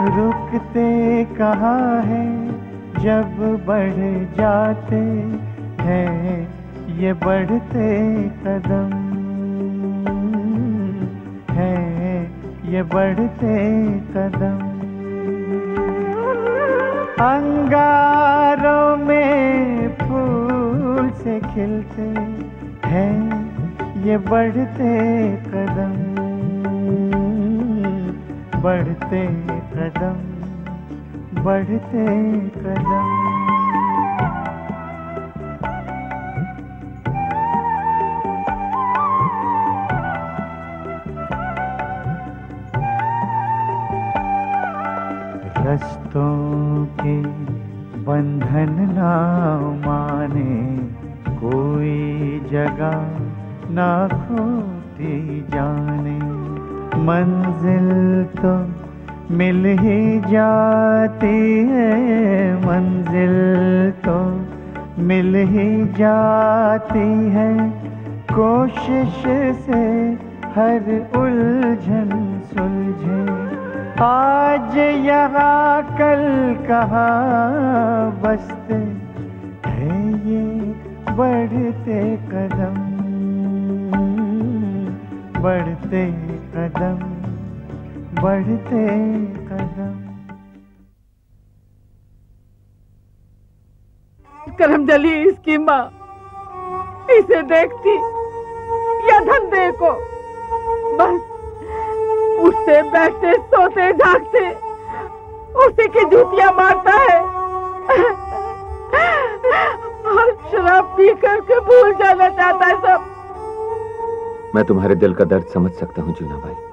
रुकते कहाँ है जब बढ़ जाते हैं ये बढ़ते कदम? हैं ये बढ़ते कदम? अंगारों में फूल से खिलते हैं ये बढ़ते कदम। बढ़ते कदम, बढ़ते कदम। रस्तों के बंधन ना माने, कोई जगह ना खोती जाने। मंजिल तो मिल ही जाती है मंजिल तो। मिल ही जाती है कोशिश से हर उलझन सुलझे। आज यहाँ कल कहा बसते है ये बढ़ते कदम बढ़ते कदम। बढ़ते कदम। करमजली इसकी माँ। इसे देखती या धंधे को बस उठते बैठते सोते जागते उसी की जूतियाँ मारता है। और शराब पी करके भूल जाना चाहता है सब। मैं तुम्हारे दिल का दर्द समझ सकता हूँ जूना भाई।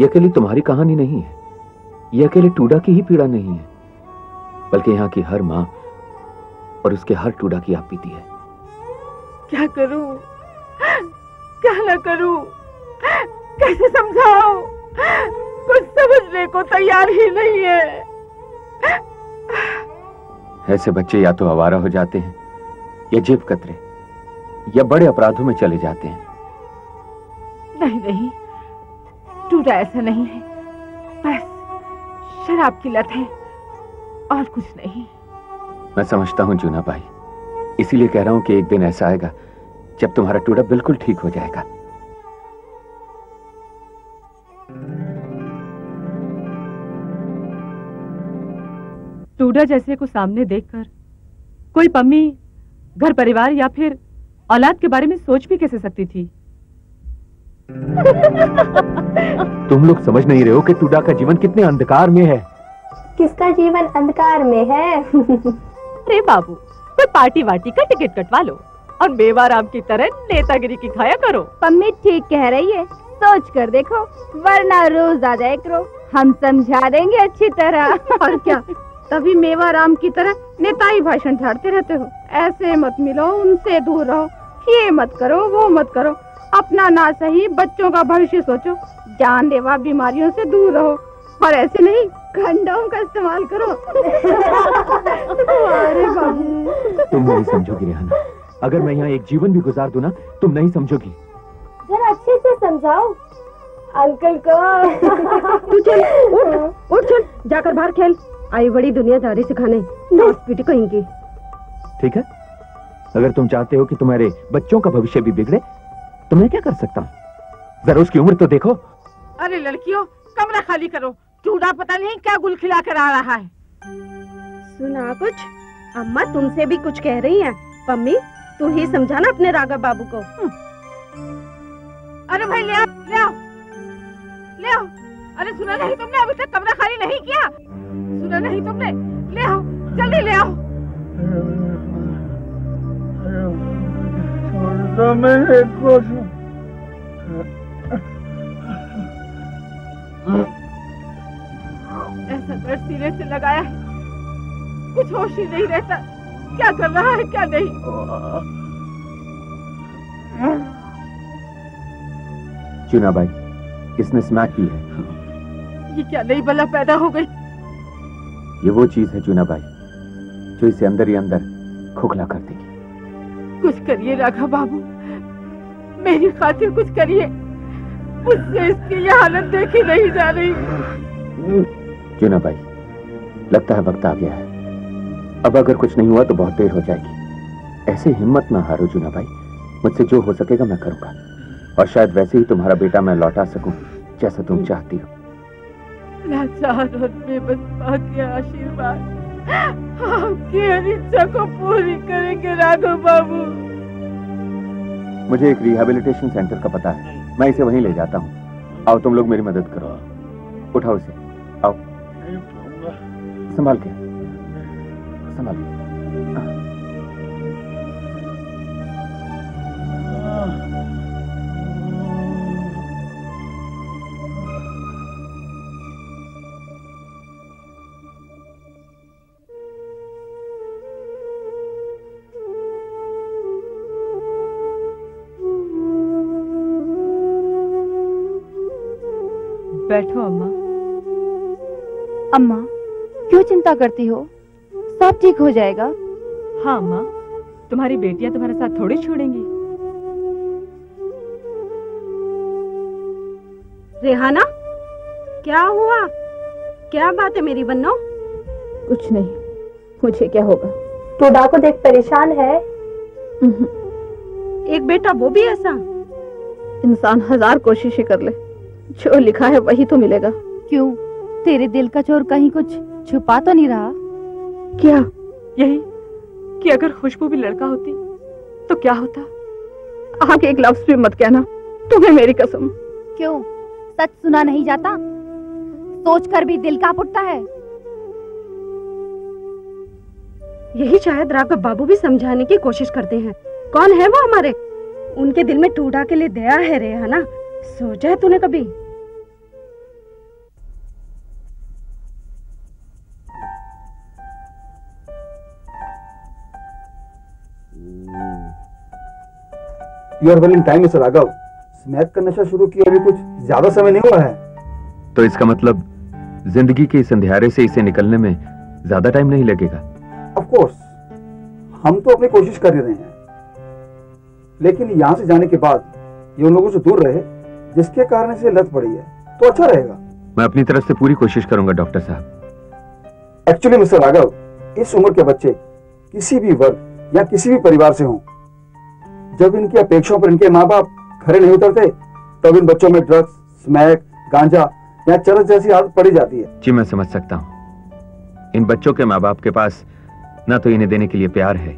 ये अकेली तुम्हारी कहानी नहीं है। यह अकेले टूडा की ही पीड़ा नहीं है बल्कि यहाँ की हर माँ और उसके हर टूडा की आप पीती है। क्या करूँ? क्या न करूँ? कैसे समझाओ कुछ समझने को तैयार ही नहीं है। ऐसे बच्चे या तो आवारा हो जाते हैं या जेब कतरे या बड़े अपराधों में चले जाते हैं। नहीं नहीं। टूटा ऐसा नहीं है। बस शराब की लत है और कुछ नहीं। मैं समझता हूँ जूना भाई। इसीलिए कह रहा हूँ कि एक दिन ऐसा आएगा जब तुम्हारा टूटा बिल्कुल ठीक हो जाएगा। टूडा जैसे को सामने देखकर कोई पम्मी घर परिवार या फिर औलाद के बारे में सोच भी कैसे सकती थी? तुम लोग समझ नहीं रहे हो कि टूडा का जीवन कितने अंधकार में है। किसका जीवन अंधकार में है? अरे बाबू कोई पार्टी वार्टी का टिकट कटवा लो और मेवाराम की तरह नेतागिरी की खाया करो। पम्मी ठीक कह रही है। सोच कर देखो वरना रोज आ जाए करो। हम समझा देंगे अच्छी तरह। और क्या तभी मेवा राम की तरह नेताई भाषण झाड़ते रहते हो। ऐसे मत मिलो उनसे दूर रहो। ये मत करो वो मत करो। अपना ना सही बच्चों का भविष्य सोचो। जानलेवा बीमारियों से दूर रहो और ऐसे नहीं खंडों का इस्तेमाल करो। अरे बाबू। तुम नहीं समझोगी रेहाना। अगर मैं यहाँ एक जीवन भी गुजार दू ना तुम नहीं समझोगी। जरा अच्छे से समझाओ। अंकल को। तू चल उठ उठ चल जाकर बाहर खेल। आई बड़ी दुनियादारी सिखाने पीटी कहेंगी ठीक है? अगर तुम चाहते हो कि तुम्हारे बच्चों का भविष्य भी बिगड़े तो मैं क्या कर सकता हूँ जरा उसकी उम्र तो देखो अरे लड़कियों कमरा खाली करो चूड़ा पता नहीं क्या गुल खिला कर आ रहा है सुना कुछ अम्मा तुमसे भी कुछ कह रही हैं पम्मी तू ही समझाना अपने राघव बाबू को अरे भाई ले आओ ले आओ ले आओ अरे सुना नहीं तुमने अभी तक कमरा खाली नहीं किया सुना नहीं तुमने ले आओ जल्दी ले आओ तो मेरे को लगाया है। कुछ होश ही नहीं रहता। क्या कर रहा है क्या नहीं? चुना भाई इसने स्मैक की है? ये क्या नई बला पैदा हो गई? ये वो चीज़ है चुना भाई जो इसे अंदर ही अंदर खोखला कर देगी। कुछ करिए राघा बाबू मेरी खातिर कुछ करिए। मुझसे इसकी हालत देखी नहीं जा रही। चुना भाई लगता है वक्त आ गया है। अब अगर कुछ नहीं हुआ तो बहुत देर हो जाएगी। ऐसे हिम्मत ना हारो जूना भाई। मुझसे जो हो सकेगा मैं करूँगा। और शायद वैसे ही तुम्हारा बेटा मैं लौटा सकूँ जैसा तुम चाहती हो। आशीर्वाद। आपकी हर इच्छा को पूरी करेंगे राघव बाबू। मुझे एक रिहेबिलिटेशन सेंटर का पता है। मैं इसे वहीं ले जाता हूँ। आओ तुम लोग मेरी मदद करो। उठाओ इसे। संभाल के। संभाल। के बैठो अम्मा। अम्मा। क्यों चिंता करती हो? सब ठीक हो जाएगा। हाँ अम्मा तुम्हारी बेटियाँ तुम्हारे साथ थोड़ी छोड़ेंगी। रेहाना क्या हुआ? क्या बात है मेरी बन्नो? कुछ नहीं। मुझे क्या होगा? टोडा को देख परेशान है। एक बेटा वो भी ऐसा? इंसान हज़ार कोशिशें कर ले। जो लिखा है वही तो मिलेगा। क्यों? तेरे दिल का चोर कहीं कुछ छुपा तो नहीं रहा? क्या? यही कि अगर खुशबू भी लड़का होती तो क्या होता? आगे एक लफ्ज भी मत कहना तुम्हें मेरी कसम। क्यों? सच सुना नहीं जाता? सोच कर भी दिल काँप उठता है। यही शायद राघव बाबू भी समझाने की कोशिश करते हैं। कौन है वो हमारे? उनके दिल में टूटा के लिए दया है रेहाना सोचा है तूने कभी। You are well in time mister Raghav smack का नशा शुरू किया अभी कुछ ज़्यादा समय नहीं हुआ है। तो इसका मतलब ज़िंदगी के इस अंधेरे से इसे निकलने में ज़्यादा टाइम नहीं लगेगा? ऑफ़ कोर्स हम तो अपनी कोशिश कर ही रहे हैं। लेकिन यहाँ से जाने के बाद ये उन लोगों से दूर रहे जिसके कारण इसे लत पड़ी है तो अच्छा रहेगा। मैं अपनी तरफ़ से पूरी कोशिश करूँगा डॉक्टर साहब। एक्चुअली मिस्टर राघव इस उम्र के बच्चे किसी भी वर्ग या किसी भी परिवार से हों जब इनकी अपेक्षाओं पर इनके माँ बाप खड़े नहीं उतरते तब इन बच्चों में ड्रग्स स्मैक गांजा या चरस जैसी आदत पड़ी जाती है। जी मैं समझ सकता हूँ। इन बच्चों के माँ बाप के पास ना तो इन्हें देने के लिए प्यार है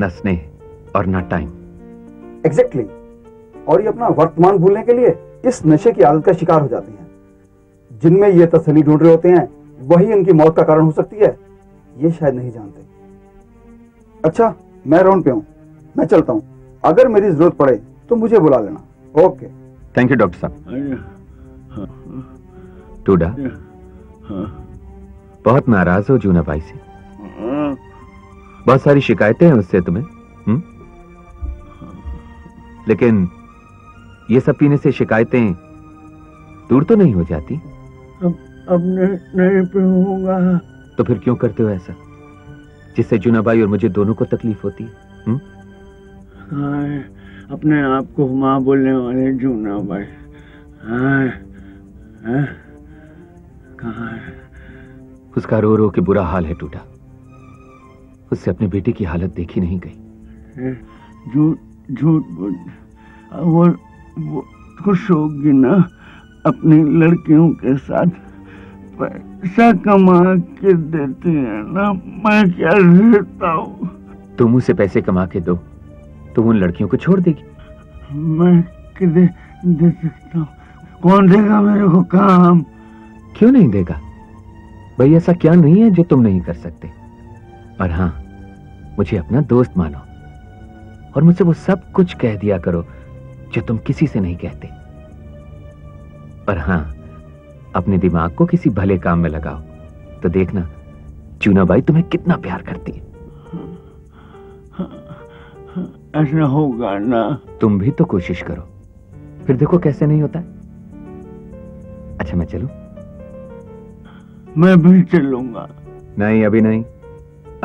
न स्नेह और न टाइम। Exactly exactly. और ये अपना वर्तमान भूलने के लिए इस नशे की आदत का शिकार हो जाते हैं। जिनमें ये तसली ढूंढ रहे होते हैं वही इनकी मौत का कारण हो सकती है ये शायद नहीं जानते। अच्छा मैं राउंड पे हूँ। मैं चलता हूँ। अगर मेरी ज़रूरत पड़े तो मुझे बुला लेना। ओके। थैंक यू डॉक्टर साहब। टूडा बहुत नाराज़ हो जूना भाई से। बहुत सारी शिकायतें हैं उससे तुम्हें हुँ? लेकिन ये सब पीने से शिकायतें दूर तो नहीं हो जाती। अब अब नहीं, नहीं पीऊँगा। तो फिर क्यों करते हो ऐसा जिससे जूना भाई और मुझे दोनों को तकलीफ़ होती है हुँ? हाय अपने आप को माँ बोलने वाले जूना भाई। हाय कहाँ है? उसका रो रो के बुरा हाल है टूटा। उससे अपने बेटे की हालत देखी नहीं गई। झूठ झूठ बोल। वो वो खुश होगी ना अपनी लड़कियों के साथ? पैसा कमा के देती है ना मैं क्या देता हूँ? तुम उसे पैसे कमा के दो। तुम उन लड़कियों को छोड़ देगी। मैं किधर दे सकता हूँ? कौन देगा मेरे को काम? क्यों नहीं देगा? भाई ऐसा क्या नहीं है जो तुम नहीं कर सकते। और हाँ मुझे अपना दोस्त मानो। और मुझसे वो सब कुछ कह दिया करो जो तुम किसी से नहीं कहते। पर हाँ अपने दिमाग को किसी भले काम में लगाओ। तो देखना चूना बाई तुम्हें कितना प्यार करती है। ऐसा होगा ना। तुम भी तो कोशिश करो। फिर देखो कैसे नहीं होता। अच्छा मैं चलूँ? मैं भी चलूँगा। नहीं अभी नहीं।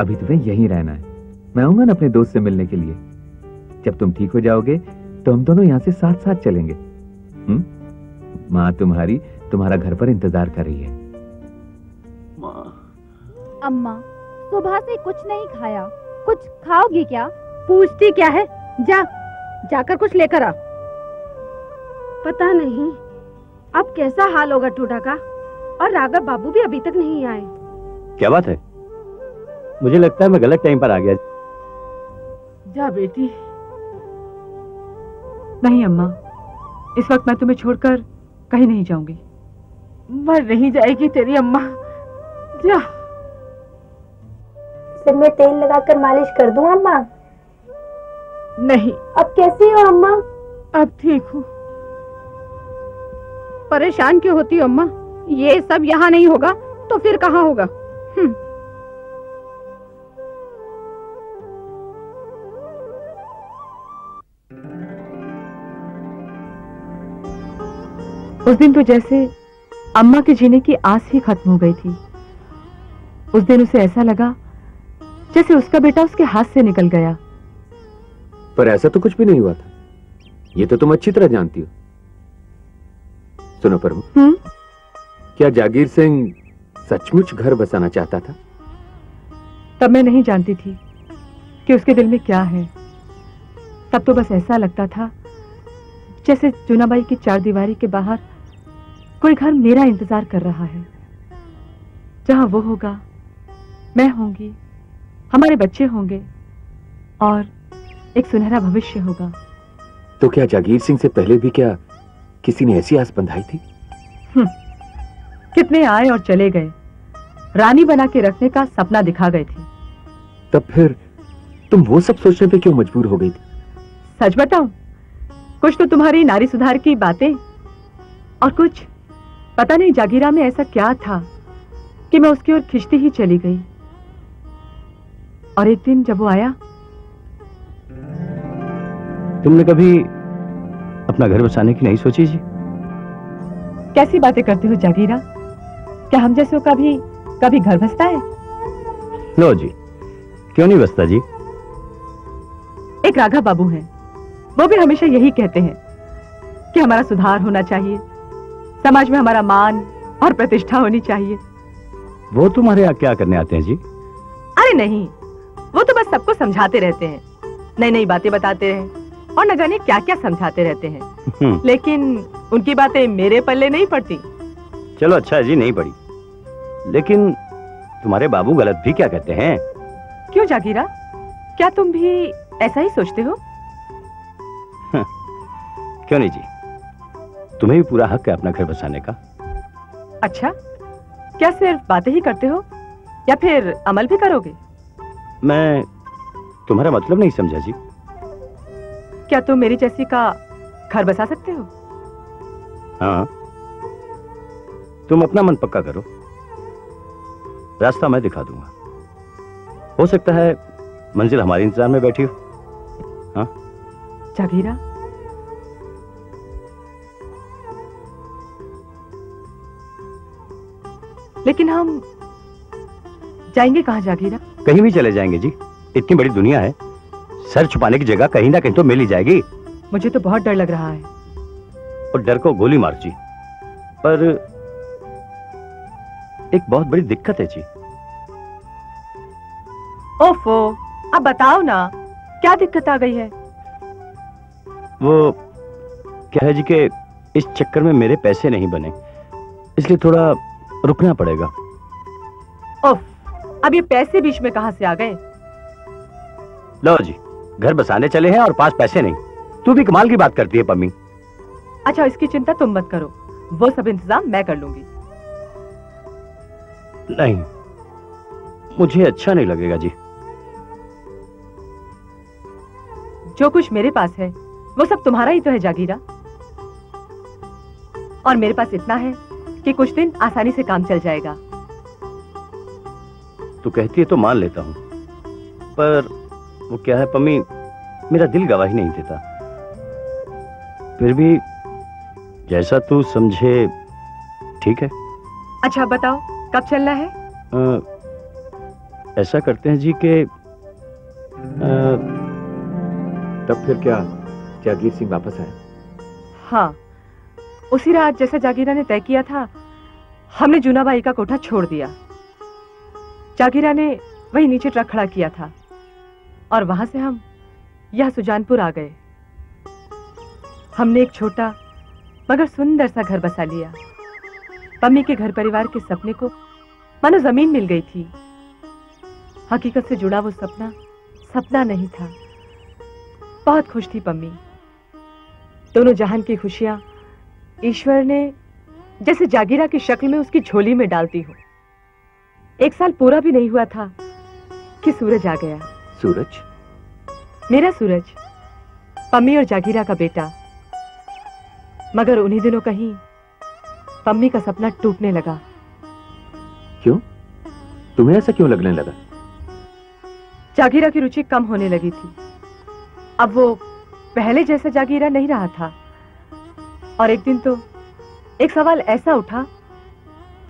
अभी तुम्हें यहीं रहना है। मैं आऊँगा ना अपने दोस्त से मिलने के लिए। जब तुम ठीक हो जाओगे तो हम दोनों यहाँ से साथ साथ चलेंगे। हम्म? माँ तुम्हारी तुम्हारा घर पर इंतज़ार कर रही है। अम्मा सुबह से कुछ नहीं खाया। कुछ खाओगी क्या? पूछती क्या है? जा जाकर कुछ लेकर आ। पता नहीं अब कैसा हाल होगा टूटा का? और राघव बाबू भी अभी तक नहीं आए। क्या बात है? मुझे लगता है मैं गलत टाइम पर आ गया। जा बेटी। नहीं अम्मा इस वक्त मैं तुम्हें छोड़कर कहीं नहीं जाऊँगी। मर नहीं जाएगी तेरी अम्मा। जा। सिर में तेल लगाकर मालिश कर दूँ अम्मा? नहीं। अब कैसी हो अम्मा? अब ठीक हूँ। परेशान क्यों होती हो अम्मा? ये सब यहाँ नहीं होगा तो फिर कहाँ होगा? हम्म, उस दिन तो जैसे अम्मा के जीने की आस ही खत्म हो गई थी। उस दिन उसे ऐसा लगा जैसे उसका बेटा उसके हाथ से निकल गया। पर ऐसा तो कुछ भी नहीं हुआ था। ये तो तुम अच्छी तरह जानती हो। सुनो परमु हम्म? क्या जागीर सिंह सचमुच घर बसाना चाहता था? तब मैं नहीं जानती थी कि उसके दिल में क्या है। तब तो बस ऐसा लगता था जैसे जूनाबाई की चार दीवारी के बाहर कोई घर मेरा इंतज़ार कर रहा है। जहाँ वो होगा मैं होंगी हमारे बच्चे होंगे और एक सुनहरा भविष्य होगा। तो क्या जागीर सिंह से पहले भी क्या किसी ने ऐसी आस बंधाई थी? कितने आए और चले गए। रानी बना के रखने का सपना दिखा गए थे। तब फिर तुम वो सब सोचने पे क्यों मजबूर हो गई थी? सच बताऊँ कुछ तो तुम्हारी नारी सुधार की बातें और कुछ पता नहीं जागीरा में ऐसा क्या था कि मैं उसकी ओर खिंचती ही चली गई। और एक दिन जब वो आया तुमने कभी अपना घर बसाने की नहीं सोची जी? कैसी बातें करते हो जागीरा? क्या हम जैसों का भी कभी घर बसता है? लो जी क्यों नहीं बसता जी? एक राघा बाबू हैं। वो भी हमेशा यही कहते हैं कि हमारा सुधार होना चाहिए। समाज में हमारा मान और प्रतिष्ठा होनी चाहिए। वो तुम्हारे यहाँ क्या करने आते हैं जी? अरे नहीं वो तो बस सबको समझाते रहते हैं। नई नई बातें बताते हैं। और न जाने क्या क्या समझाते रहते हैं। हम्म, लेकिन उनकी बातें मेरे पल्ले नहीं पड़ती। चलो अच्छा जी नहीं पड़ी। लेकिन तुम्हारे बाबू गलत भी क्या कहते हैं? क्यों जागीरा? क्या तुम भी ऐसा ही सोचते हो? क्यों नहीं जी? तुम्हें भी पूरा हक है अपना घर बसाने का। अच्छा क्या सिर्फ़ बातें ही करते हो? या फिर अमल भी करोगे? मैं तुम्हारा मतलब नहीं समझा जी। क्या तुम तो मेरी जैसी का घर बसा सकते हो? हाँ। तुम अपना मन पक्का करो। रास्ता मैं दिखा दूँगा। हो सकता है मंजिल हमारे इंतज़ार में बैठी हो। जागीरा। लेकिन हम जाएँगे कहाँ जागीरा? कहीं भी चले जाएँगे जी। इतनी बड़ी दुनिया है। सर छुपाने की जगह कहीं ना कहीं तो मिल ही जाएगी। मुझे तो बहुत डर लग रहा है। और डर को गोली मार जी। पर एक बहुत बड़ी दिक्कत है जी। ओफो अब बताओ ना क्या दिक्कत आ गई है? वो क्या है जी के इस चक्कर में मेरे पैसे नहीं बने इसलिए थोड़ा रुकना पड़ेगा। ओफ अब ये पैसे बीच में कहाँ से आ गए? लो जी। घर बसाने चले हैं और पास पैसे नहीं। तू भी कमाल की बात करती है पम्मी। अच्छा इसकी चिंता तुम मत करो। वो सब इंतज़ाम मैं कर लूँगी। नहीं मुझे अच्छा नहीं लगेगा जी। जो कुछ मेरे पास है वो सब तुम्हारा ही तो है जागीरा। और मेरे पास इतना है कि कुछ दिन आसानी से काम चल जाएगा। तू कहती है तो मान लेता हूँ पर वो क्या है पम्मी? मेरा दिल गवाही नहीं देता। फिर भी जैसा तू समझे ठीक है। अच्छा बताओ कब चलना है? अ, ऐसा करते हैं जी के तब फिर क्या जागीर सिंह वापस आए? हाँ उसी रात जैसा जागीरा ने तय किया था हमने जूनाबाई का कोठा छोड़ दिया। जागीरा ने वही नीचे ट्रक खड़ा किया था। और वहाँ से हम, यह सुजानपुर आ गए। हमने एक छोटा, मगर सुंदर सा घर बसा लिया। पम्मी के घर परिवार के सपने को मानो ज़मीन मिल गई थी। हकीकत से जुड़ा वो सपना सपना नहीं था। बहुत खुश थी पम्मी। दोनों जहान की खुशियाँ ईश्वर ने जैसे जागीरा की शक्ल में उसकी झोली में डालती हो। एक साल पूरा भी नहीं हुआ था कि सूरज आ गया। सूरज? मेरा सूरज पम्मी और जागीरा का बेटा। मगर उन्हीं दिनों कहीं पम्मी का सपना टूटने लगा। क्यों? तुम्हें ऐसा क्यों लगने लगा? जागीरा की रुचि कम होने लगी थी। अब वो पहले जैसा जागीरा नहीं रहा था। और एक दिन तो एक सवाल ऐसा उठा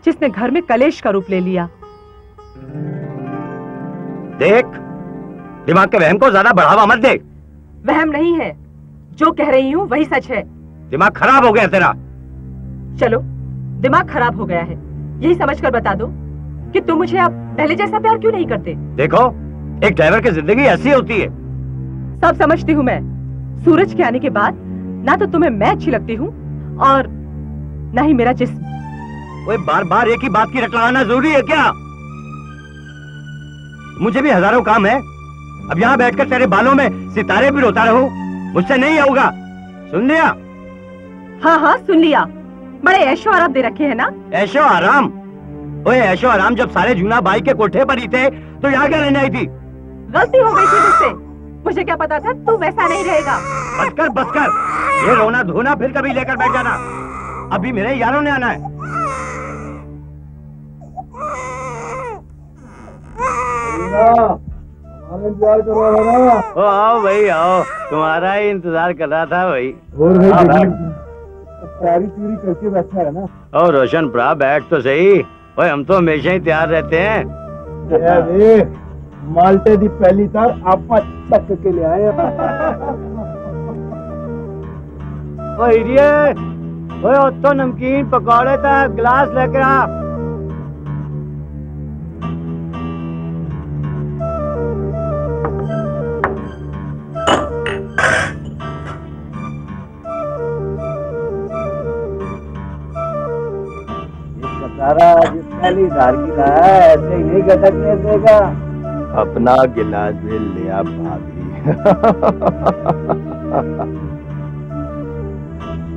जिसने घर में कलेश का रूप ले लिया। देख दिमाग के वहम को ज़्यादा बढ़ावा मत दे। वहम नहीं है। जो कह रही हूँ वही सच है। दिमाग खराब हो गया तेरा। चलो दिमाग खराब हो गया है। यही समझ कर बता दो कि तुम मुझे अब पहले जैसा प्यार क्यों नहीं करते? देखो एक ड्राइवर की ज़िंदगी ऐसी होती है। सब समझती हूँ मैं। सूरज के आने के बाद ना तो तुम्हें मैं अच्छी लगती हूँ और न ही मेरा जिस्म। ओए बार बार एक ही बात की रट लगाना ज़रूरी है क्या? मुझे भी हज़ारों काम है। अब यहाँ बैठकर तेरे बालों में सितारे भी रोता रहूँ। मुझसे नहीं होगा सुन लिया? हाँ हाँ सुन लिया। बड़े ऐशो आराम दे रखे हैं ना? ऐशो आराम? ओए ऐशो आराम जब सारे जूना बाई के कोठे पर ही थे तो यहाँ क्या रहने आई थी? गलती हो गई थी मुझसे। मुझे क्या पता था? तू वैसा नहीं रहेगा। बस कर बस कर ये रोना धोना फिर कभी लेकर बैठ जाना। अभी मेरे यारों ने आना है। इंतज़ार कर रहा है ना? ओ आओ भाई आओ। तुम्हारा ही इंतज़ार कर रहा था भाई। और भाई। सारी चूरी करके बैठा है ना? ओ रोशन प्रा बैठ तो सही। भाई हम तो हमेशा ही तैयार रहते हैं। माल्टे दी पहली तार आप चक के ले आए। ओ ओए ओ तो नमकीन पकौड़े था गिलास लेकर आ। पहली धार की रहा ऐसे ही नहीं गटकने देगा। अपना गिलास भी लिया भाभी।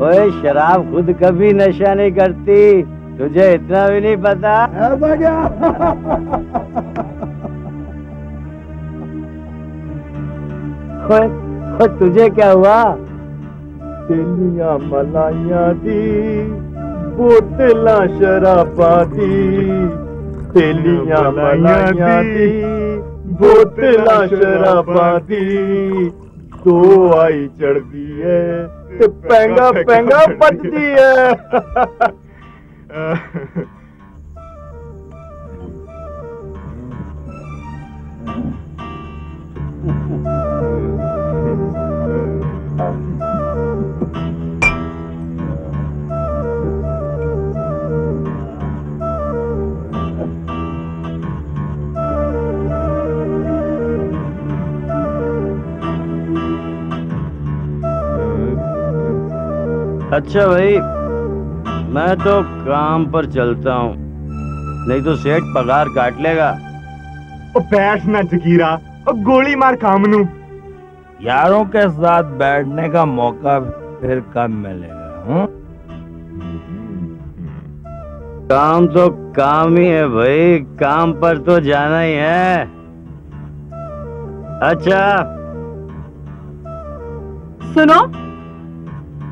ओए शराब खुद कभी नशा नहीं करती। तुझे इतना भी नहीं पता? ऐसा क्या ओए, ओए, तुझे क्या हुआ? तेलियाँ मलाइयाँ दी। बोतलां शराबां दी तेलियाँ मलाइयाँ दी बोतलां शराबां दी तो आई चढ़दी है ते पैंगा पैंगा बजदी है। अच्छा भाई मैं तो काम पर चलता हूँ नहीं तो सेठ पगार काट लेगा। ओ बैठ ना जगीरा ओ गोली मार काम कामनू यारों के साथ बैठने का मौका फिर कब मिलेगा हूँ? काम तो काम ही है भाई काम पर तो जाना ही है। अच्छा। सुनो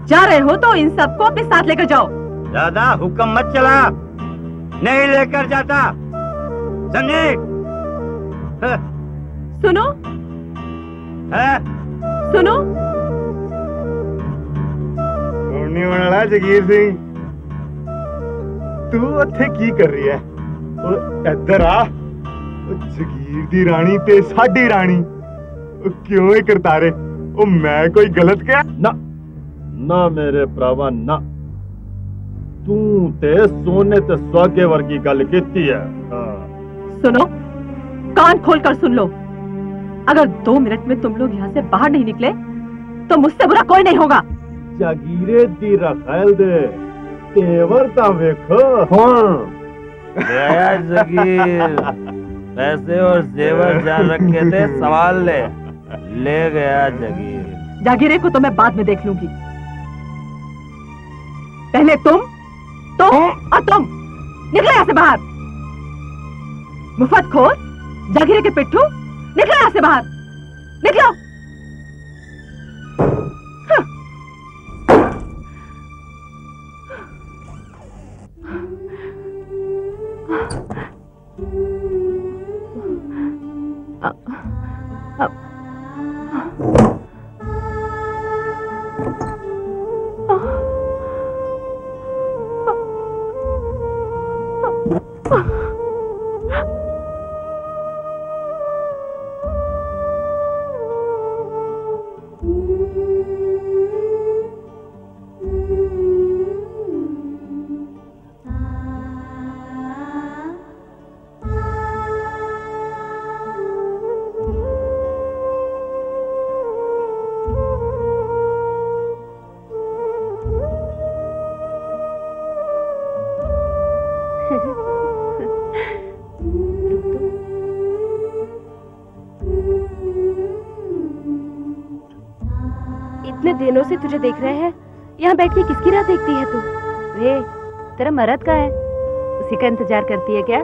जा रहे हो तो इन सबको अपने साथ लेकर जाओ दादा हुक्म मत चला नहीं लेकर जाता समझे ह, सुनो है? सुनो ਹੋਣੇ ਵਾਲਾ ਜਗੀਰ ਸਿੰਘ ਤੂੰ ਉੱਥੇ ਕੀ ਕਰ ਰਹੀ ਹੈ ਉਹ ਇੱਧਰ ਆ ਉਹ ਜਗੀਰ ਦੀ ਰਾਣੀ ਤੇ ਸਾਡੀ ਰਾਣੀ ਉਹ ਕਿਉਂ ਇਹ ਕਰਤਾਰੇ ਉਹ ਮੈਂ ਕੋਈ ਗਲਤ ਕਿਹਾ ਨਾ ਨਾ ਮੇਰੇ ਭਰਾਵਾ ਨਾ ਤੂੰ ਤੇ ਸੋਨੇ ਤੇ ਸੁਆਗੇ ਵਰਗੀ ਗੱਲ ਕੀਤੀ ਹੈ ਹਾਂ सुनो कान खोलकर सुन लो अगर दो मिनट में तुम लोग यहाँ से बाहर नहीं निकले तो मुझसे बुरा कोई नहीं होगा जागीरे दी रखल दे तेवर ता देखो हाँ गया जगीर पैसे और जेवर जान रखे थे सवाल ले ले गया जगीर जागीरे को तो मैं बाद में देख लूंगी पहले तुम तो और तुम। निकले यहाँ से बाहर। मुफत खोर जागीरे के पिट्ठू निकलो यहाँ से बाहर। निकलो। तुझे देख रहे हैं? यहाँ बैठ के किसकी राह देखती है तू? वे तेरा मरद का है? उसी का इंतज़ार करती है क्या?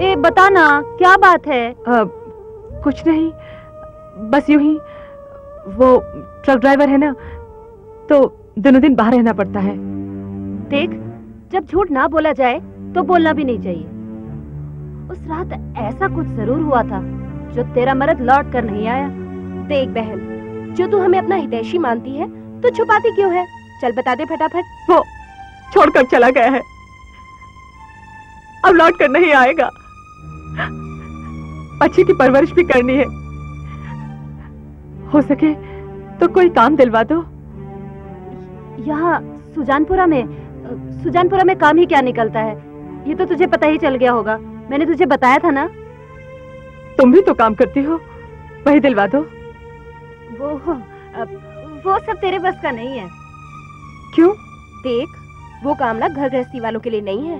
ए बता ना क्या बात है? आ, कुछ नहीं बस यूँ ही। वो ट्रक ड्राइवर है ना तो दिनों दिन बाहर रहना पड़ता है। देख जब झूठ ना बोला जाए तो बोलना भी नहीं चाहिए। उस रात ऐसा कुछ ज़रूर हुआ था जो तेरा मर्द लौट कर नहीं आया। देख बहन जो तू हमें अपना हितैषी मानती है तो छुपाती क्यों है? चल बता दे फटाफट। वो छोड़कर चला गया है। अब लौट कर नहीं आएगा। अच्छी की परवरिश भी करनी है। हो सके तो कोई काम दिलवा दो। यहाँ सुजानपुरा में सुजानपुरा में काम ही क्या निकलता है? ये तो तुझे पता ही चल गया होगा। मैंने तुझे बताया था ना? तुम भी तो काम करती हो। वही दिलवा दो। वो वो सब तेरे बस का नहीं है। क्यों? देख वो काम ना घर गृहस्थी वालों के लिए नहीं है।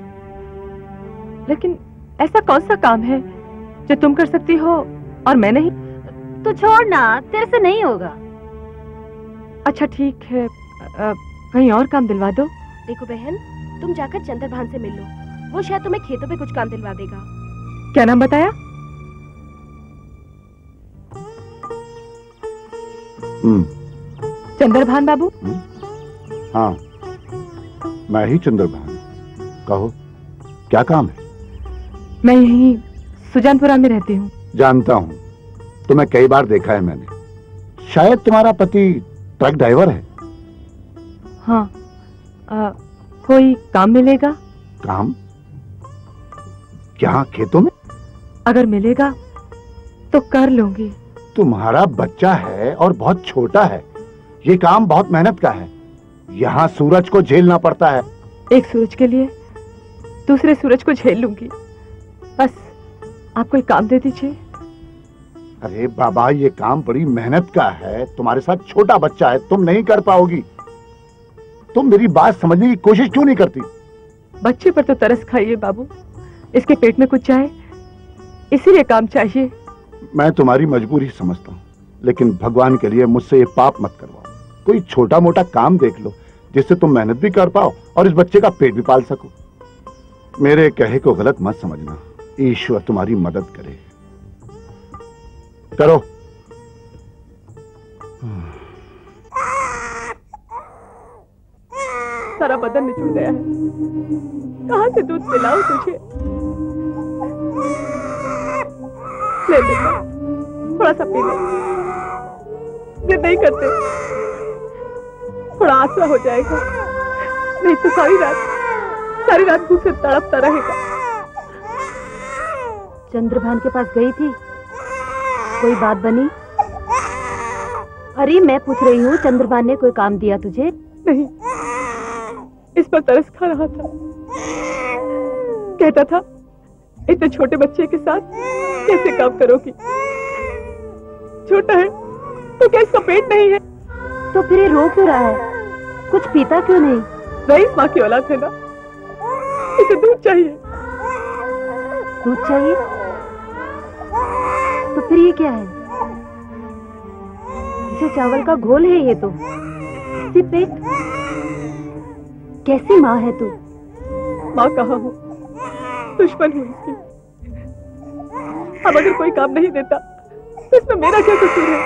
लेकिन ऐसा कौन सा काम है जो तुम कर सकती हो और मैं नहीं? तो छोड़ ना तेरे से नहीं होगा। अच्छा ठीक है। आ, कहीं और काम दिलवा दो। देखो बहन तुम जाकर चंद्रभान से मिल लो। वो शायद तुम्हें खेतों पे कुछ काम दिलवा देगा। क्या नाम बताया? चंद्रभान बाबू? हाँ। मैं ही चंद्रभान। कहो क्या काम है? मैं यही सुजानपुरा में रहती हूँ। जानता हूँ। तुम्हें कई बार देखा है मैंने। शायद तुम्हारा पति ट्रक ड्राइवर है। हाँ। आ, कोई काम मिलेगा? काम? क्या? खेतों में? अगर मिलेगा तो कर लूँगी। तुम्हारा बच्चा है और बहुत छोटा है। ये काम बहुत मेहनत का है। यहाँ सूरज को झेलना पड़ता है। एक सूरज के लिए दूसरे सूरज को झेल लूँगी। बस आप कोई काम दे दीजिए। अरे बाबा ये काम बड़ी मेहनत का है। तुम्हारे साथ छोटा बच्चा है तुम नहीं कर पाओगी। तुम मेरी बात समझने की कोशिश क्यों नहीं करती? बच्चे पर तो तरस खाइए बाबू। इसके पेट में कुछ जाए इसीलिए काम चाहिए। मैं तुम्हारी मजबूरी समझता हूँ, लेकिन भगवान के लिए मुझसे ये पाप मत करवाओ। कोई छोटा मोटा काम देख लो, जिससे तुम मेहनत भी कर पाओ और इस बच्चे का पेट भी पाल सको। मेरे कहे को गलत मत समझना। ईश्वर तुम्हारी मदद करे। करो। सारा बदन निचुड़ गया। है कहाँ से दूध पिलाऊं तुझे? ले बेटा थोड़ा सा पी ले ये नहीं करते। थोड़ा आसरा हो जाएगा। नहीं तो सारी रात सारी रात भूख से तड़पता रहेगा। चंद्रभान के पास गई थी? कोई बात बनी? अरे मैं पूछ रही हूँ चंद्रभान ने कोई काम दिया तुझे? नहीं। इस पर तरस खा रहा था। कहता था इतने छोटे बच्चे के साथ कैसे काम करोगी। छोटा है तो क्या इसका पेट नहीं है? तो फिर ये रो क्यों रहा है? कुछ पीता क्यों नहीं? रईस माँ की औलाद है ना। इसे दूध चाहिए। दूध चाहिए? तो फिर ये क्या है? इसे चावल का घोल है ये तो। पेट? कैसी माँ है तू? माँ कहा हूँ? दुश्मन हूँ इसकी। अब अगर कोई काम नहीं देता तो इसमें मेरा क्या कसूर है?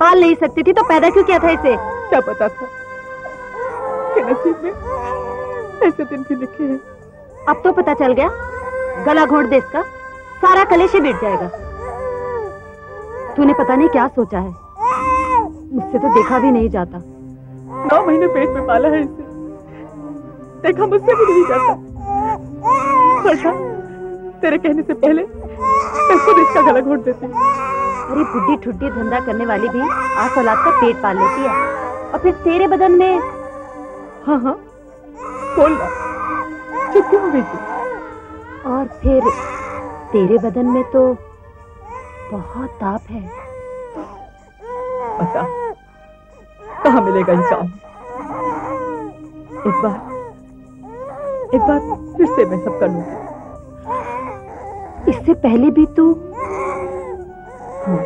पाल नहीं सकती थी तो पैदा क्यों किया था इसे? क्या पता था कि नसीब में ऐसे दिन भी लिखे हैं। अब तो पता चल गया गला घोट दे इसका सारा कलेश ही मिट जाएगा। तूने पता नहीं क्या सोचा है? मुझसे तो देखा भी नहीं जाता। नौ महीने पेट में पाला है इसे। देखा मुझसे भी नहीं जाता। तेरे कहने से पहले मैं खुद इसका गला घोट देती अरे बुढ़ी ठुड्डी धंधा करने वाली भी आस औलाद का पेट पाल लेती है। और फिर तेरे बदन में हाँ हाँ। बोल चुप क्यों और फिर तेरे बदन में तो बहुत ताप है। कहाँ मिलेगा इंसान? एक बार एक बार फिर से मैं सब कर लूँगी। इससे पहले भी तू हाँ।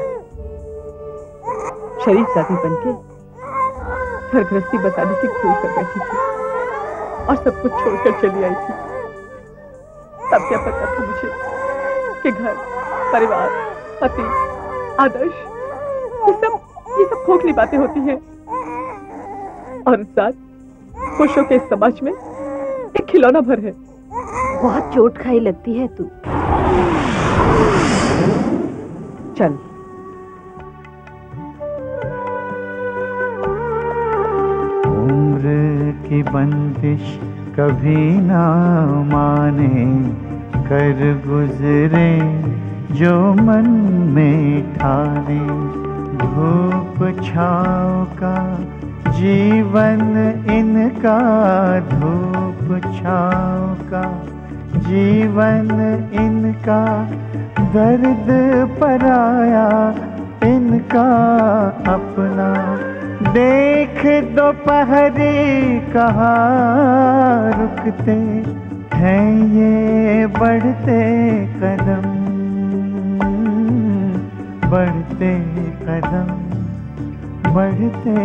शरीफ साथी बन के घर गृहस्थी बसाने की खोज कर बैठी थी और सब कुछ छोड़कर चली आई थी। तब क्या पता था मुझे कि घर, परिवार, पति, आदर्श, ये सब ये सब खोखली बातें होती हैं। और इंसान खुशियों के समाज में एक खिलौना भर है। बहुत चोट खाई लगती है तू। चल उम्र की बंदिश कभी ना माने, कर गुजरे जो मन में ठाने। धूप छाव का जीवन इनका, धूप छाव का जीवन इनका। दर्द पराया इनका अपना। देख दोपहरी कहा रुकते हैं ये बढ़ते कदम। बढ़ते कदम, बढ़ते